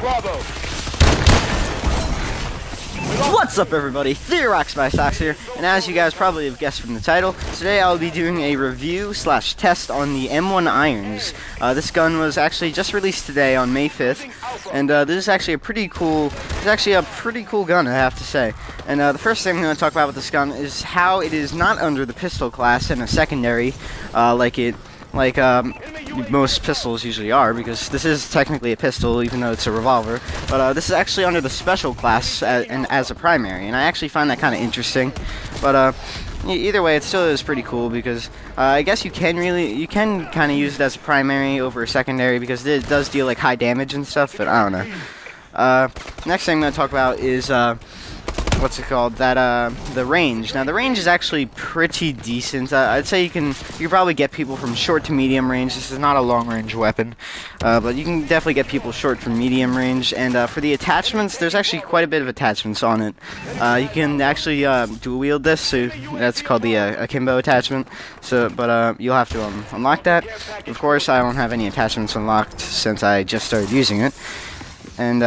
Bravo. What's up everybody, Theoroxmysox here, and as you guys probably have guessed from the title, today I'll be doing a review slash test on the M1 Irons. Uh, this gun was actually just released today on May 5th, and uh, this is actually a pretty cool, it's actually a pretty cool gun I have to say. And uh, the first thing I'm going to talk about with this gun is how it is not under the pistol class in a secondary, uh, like it like um, most pistols usually are, because this is technically a pistol, even though it's a revolver. But uh, this is actually under the special class as, and as a primary, and I actually find that kind of interesting. But uh, either way, it still is pretty cool because uh, I guess you can really, you can kind of use it as a primary over a secondary because it does deal like high damage and stuff. But I don't know. Uh, next thing I'm gonna talk about is uh, what's it called? That uh, the range. Now the range is actually pretty decent. Uh, I'd say you can you probably get people from short to medium range. This is not a long range weapon, uh, but you can definitely get people short from medium range. And uh, for the attachments, there's actually quite a bit of attachments on it. Uh, you can actually uh, dual wield this, so that's called the akimbo attachment. So, but you'll have to um, unlock that. Of course, I don't have any attachments unlocked since I just started using it. And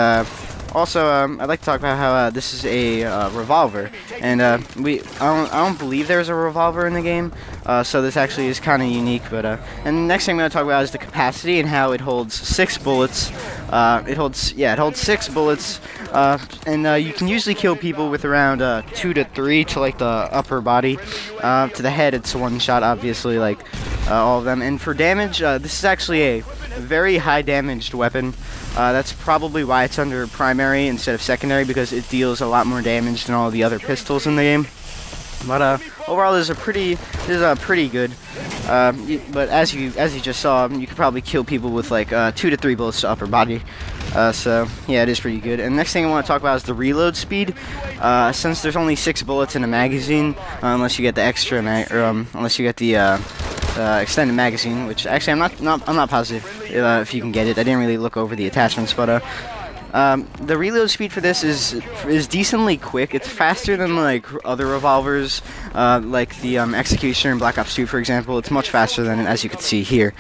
also, um, I'd like to talk about how uh, this is a uh, revolver, and uh, we I don't, I don't believe there's a revolver in the game, uh, so this actually is kind of unique. But uh, and the next thing I'm going to talk about is the capacity and how it holds six bullets. Uh, it holds yeah, it holds six bullets, and you can usually kill people with around two to three to like the upper body. to the head, it's one shot, obviously, like all of them. And for damage, this is actually a very high damaged weapon. Uh, that's probably why it's under primary instead of secondary because it deals a lot more damage than all the other pistols in the game. But uh, overall, this is a pretty, this is a pretty good. Uh, but as you as you just saw, you could probably kill people with like uh, two to three bullets to upper body. Uh, so yeah, it is pretty good. And next thing I want to talk about is the reload speed. Uh, since there's only six bullets in a magazine, uh, unless you get the extra, or um, unless you get the uh, extended magazine, which actually I'm not, not I'm not positive uh, if you can get it. I didn't really look over the attachments, but uh, um, the reload speed for this is is decently quick. It's faster than like other revolvers, uh, like the um, Executioner in Black Ops 2, for example. It's much faster than as you can see here.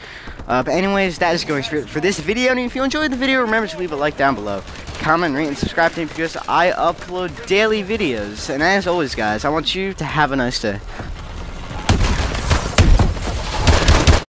Uh, but anyways, that is going for, for this video. And if you enjoyed the video, remember to leave a like down below. Comment, rate, and subscribe to me because I upload daily videos. And as always, guys, I want you to have a nice day.